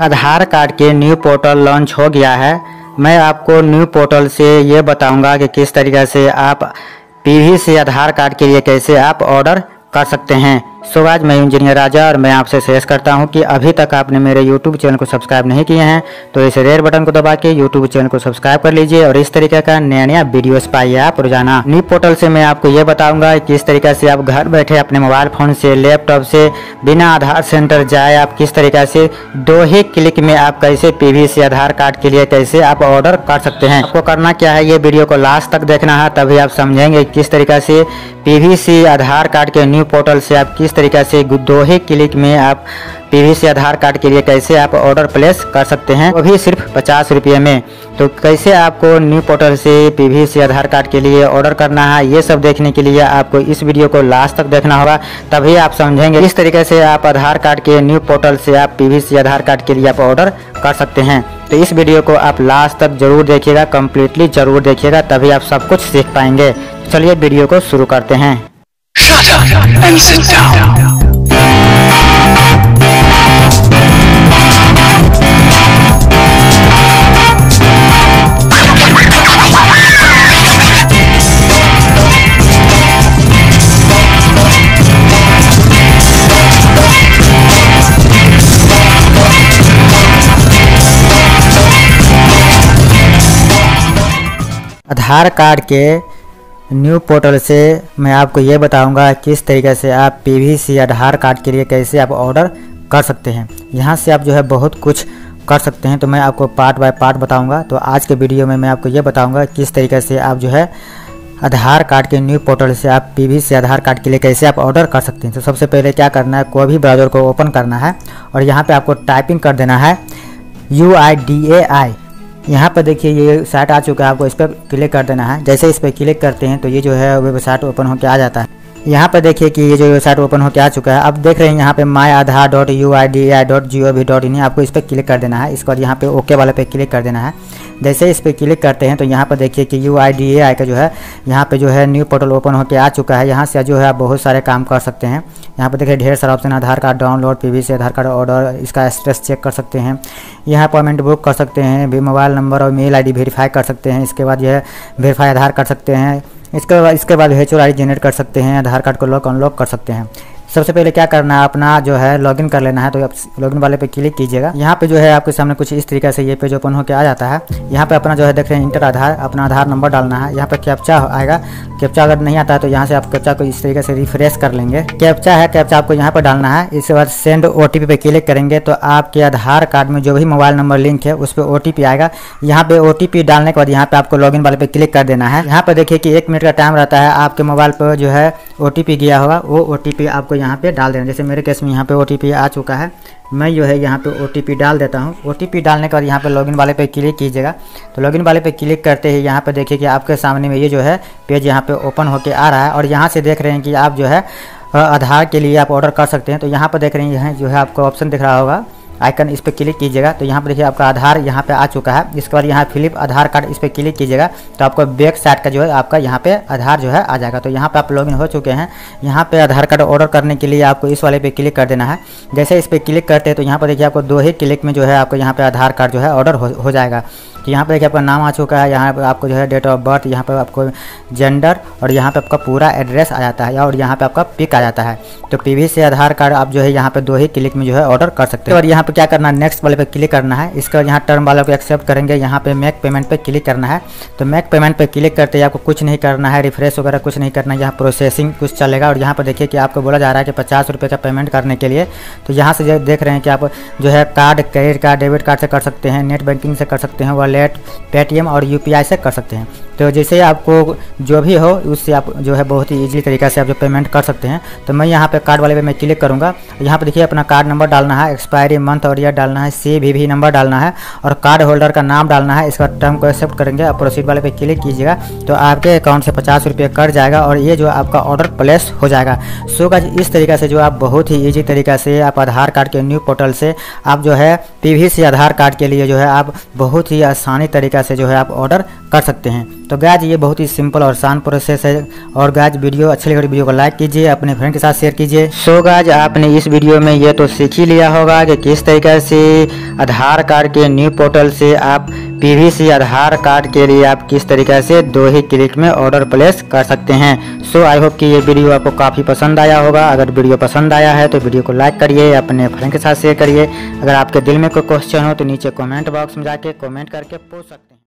आधार card के new portal launch हो गया है। मैं आपको न्यू पोर्टल से ये बताऊँगा कि किस तरीके से आप पीवीसी आधार कार्ड के लिए कैसे आप ऑर्डर कर सकते हैं। सो आज मैं इंजीनियर राजा और मैं आपसे शेयर करता हूँ कि अभी तक आपने मेरे यूट्यूब चैनल को सब्सक्राइब नहीं किए हैं तो इस रेड बटन को दबा के यूट्यूब चैनल को सब्सक्राइब कर लीजिए और इस तरीके का नया नया वीडियोस पाइए आप रोज़ाना। न्यू पोर्टल से मैं आपको ये बताऊँगा कि किस तरीके से आप घर बैठे अपने मोबाइल फ़ोन से, लैपटॉप से, बिना आधार सेंटर जाए आप किस तरीके से, दो ही क्लिक में आप कैसे पीवीसी आधार कार्ड के लिए कैसे आप ऑर्डर कर सकते हैं। आपको करना क्या है, ये वीडियो को लास्ट तक देखना है, तभी आप समझेंगे किस तरीके से पीवीसी आधार कार्ड के न्यू पोर्टल से आप किस तरीके से दो ही क्लिक में आप पीवीसी आधार कार्ड के लिए कैसे आप ऑर्डर प्लेस कर सकते हैं, वो भी सिर्फ़ पचास रुपये में। तो कैसे आपको न्यू पोर्टल से पीवीसी आधार कार्ड के लिए ऑर्डर करना है, ये सब देखने के लिए आपको इस वीडियो को लास्ट तक देखना होगा, तभी आप समझेंगे इस तरीके से आप आधार कार्ड के न्यू पोर्टल से आप पीवीसी आधार कार्ड के लिए आप ऑर्डर कर सकते हैं। तो इस वीडियो को आप लास्ट तक ज़रूर देखिएगा कम्प्लीटली ज़रूर देखिएगा, तभी आप सब कुछ सीख पाएँगे। चलिए वीडियो को शुरू करते हैं। And sit down. Aadhaar card के न्यू पोर्टल से मैं आपको ये बताऊँगा किस तरीके से आप पीवीसी आधार कार्ड के लिए कैसे आप ऑर्डर कर सकते हैं। यहाँ से आप जो है बहुत कुछ कर सकते हैं तो मैं आपको पार्ट बाय पार्ट बताऊँगा। तो आज के वीडियो में मैं आपको ये बताऊँगा किस तरीके से आप जो है आधार कार्ड के न्यू पोर्टल से आप पीवीसी आधार कार्ड के लिए कैसे आप ऑर्डर कर सकते हैं। तो सबसे पहले क्या करना है, कोई भी ब्राउज़र को ओपन करना है और यहाँ पर आपको टाइपिंग कर देना है यू आई डी ए आई यहाँ पर देखिए ये साइट आ चुका है, आपको इस पर क्लिक कर देना है। जैसे इस पर क्लिक करते हैं तो ये जो है वेबसाइट ओपन होकर आ जाता है। यहाँ पर देखिए कि ये जो वेबसाइट ओपन होकर आ चुका है अब देख रहे हैं यहाँ पे my Aadhaar dot U I D A I dot G O V dot आपको इस पर क्लिक कर देना है। इसके बाद यहाँ पे ओके वाले पे क्लिक कर देना है। जैसे इस पर क्लिक करते हैं तो यहाँ पर देखिए कि यू आई डी ए आई का जो है, यहाँ पे जो है न्यू पोर्टल ओपन होकर आ चुका है। यहाँ से जो है आप बहुत सारे काम कर सकते हैं। यहाँ पर देखिए ढेर सारा option Aadhaar card download PV से आधार कार्ड ऑर्डर इसका स्टेटस चेक कर सकते हैं। यहाँ अपॉइंटमेंट बुक कर सकते हैं, भी मोबाइल नंबर और मेल आईडी वेरीफाई कर सकते हैं। इसके बाद जो है वेरीफाई आधार कर सकते हैं। इसके बाद इसके बाद हेचो आई जनरेट कर सकते हैं, आधार कार्ड को लॉक अनलॉक कर सकते हैं। सबसे पहले क्या करना है, अपना जो है लॉगिन कर लेना है तो आप लॉगिन वाले पे क्लिक कीजिएगा। यहाँ पे जो है, आपके सामने कुछ इस तरीके से ये पेज ओपन होकर आ जाता है। यहाँ पे अपना जो है, देख रहे हैं इंटर आधार, अपना आधार नंबर डालना है। यहाँ पे कैप्चा आएगा। कैप्चा अगर नहीं आता है तो यहाँ से आप कैप्चा को इस तरीके से रिफ्रेश कर लेंगे। कैप्चा है कैप्चा आपको यहाँ पर डालना है। इसके बाद सेंड ओटीपी पे क्लिक करेंगे तो आपके आधार कार्ड में जो भी मोबाइल नंबर लिंक है, उस पर ओ आएगा। यहाँ पे ओटीपी डालने के बाद यहाँ पे आपको लॉगिन वाले पे क्लिक कर देना है। यहाँ पे देखिए कि एक मिनट का टाइम रहता है, आपके मोबाइल पर जो है ओटीपी गया होगा, वो OTP आपको यहाँ पे डाल देना। जैसे मेरे केस में यहाँ पे ओटीपी आ चुका है, मैं जो है यहाँ पे ओटीपी डाल देता हूँ। OTP डालने के बाद यहाँ पे लॉगिन वाले पे क्लिक कीजिएगा। तो लॉगिन वाले पे क्लिक करते ही यहाँ पे देखिए कि आपके सामने में ये जो है पेज यहाँ पे ओपन होके आ रहा है और यहाँ से देख रहे हैं कि आप जो है आधार के लिए आप ऑर्डर कर सकते हैं। तो यहाँ पर देख रहे हैं जो है आपको ऑप्शन दिख रहा होगा। आइकन इस पर क्लिक कीजिएगा तो यहाँ पर देखिए आपका आधार यहाँ पे आ चुका है इसके बाद यहाँ फिलिप आधार कार्ड इस पर क्लिक कीजिएगा तो आपको बैक साइड का जो है आपका यहाँ पे आधार जो है आ जाएगा तो यहाँ पे आप लॉगिन हो चुके हैं यहाँ पे आधार कार्ड ऑर्डर करने के लिए आपको इस वाले पे क्लिक कर देना है जैसे इस पर क्लिक करते हैं तो यहाँ पर देखिए आपको दो ही क्लिक में जो है आपको यहाँ पर आधार कार्ड जो है ऑर्डर हो, हो जाएगा तो यहाँ पर देखिए आपका नाम आ चुका है यहाँ पर आपको जो है डेट ऑफ़ बर्थ यहाँ पर आपको जेंडर और यहाँ पर आपका पूरा एड्रेस आ जाता है और यहाँ पर आपका पिक आ जाता है तो पी से आधार कार्ड आप जो है यहाँ पर दो ही क्लिक में जो है ऑर्डर कर सकते हैं और यहाँ पे क्या करना है? नेक्स्ट वाले पे क्लिक करना है। इसका यहाँ टर्म वाले को एक्सेप्ट करेंगे। यहाँ पे मेक पेमेंट पे क्लिक करना है। तो मेक पेमेंट पे क्लिक करते ही आपको कुछ नहीं करना है। रिफ्रेश वगैरह कुछ नहीं करना है। यहाँ प्रोसेसिंग कुछ चलेगा। और यहाँ पर देखिए कि आपको बोला जा रहा है कि पचास रुपये का पेमेंट करने के लिए। तो यहाँ से देख रहे हैं कि आप जो है card credit card debit card से कर सकते हैं। नेट बैंकिंग से कर सकते हैं। वॉलेट पेटीएम और UPI से कर सकते हैं। तो जैसे आपको जो भी हो, उससे आप जो है बहुत ही ईजिली तरीका से आप जो पेमेंट कर सकते हैं। तो मैं यहाँ पे कार्ड वाले पे मैं क्लिक करूँगा। यहाँ पे देखिए अपना कार्ड नंबर डालना है एक्सपायरी मंथ और ईयर डालना है सी भी नंबर डालना है और कार्ड होल्डर का नाम डालना है। इसका टर्म को एक्सेप्ट करेंगे और प्रोसीड वाले पे क्लिक कीजिएगा। तो आपके अकाउंट से पचास रुपये कट जाएगा और ये जो आपका ऑर्डर प्लेस हो जाएगा। सो का इस तरीके से जो आप बहुत ही ईजी तरीका से आप आधार कार्ड के न्यू पोर्टल से आप जो है पीवीसी आधार कार्ड के लिए जो है आप बहुत ही आसानी तरीका से जो है आप ऑर्डर कर सकते हैं। तो गाज ये बहुत ही सिंपल और आसान प्रोसेस है। और गाज वीडियो अच्छी लगे वीडियो को लाइक कीजिए, अपने फ्रेंड के साथ शेयर कीजिए। सो गाज आपने इस वीडियो में ये तो सीख ही लिया होगा कि किस तरीके से आधार कार्ड के न्यू पोर्टल से आप पीवीसी आधार कार्ड के लिए आप किस तरीके से दो ही क्लिक में ऑर्डर प्लेस कर सकते हैं। सो आई होप कि ये वीडियो आपको काफ़ी पसंद आया होगा। अगर वीडियो पसंद आया है तो वीडियो को लाइक करिए, अपने फ्रेंड के साथ शेयर करिए। अगर आपके दिल में कोई क्वेश्चन हो तो नीचे कमेंट बॉक्स में जाके कमेंट करके पूछ सकते हैं।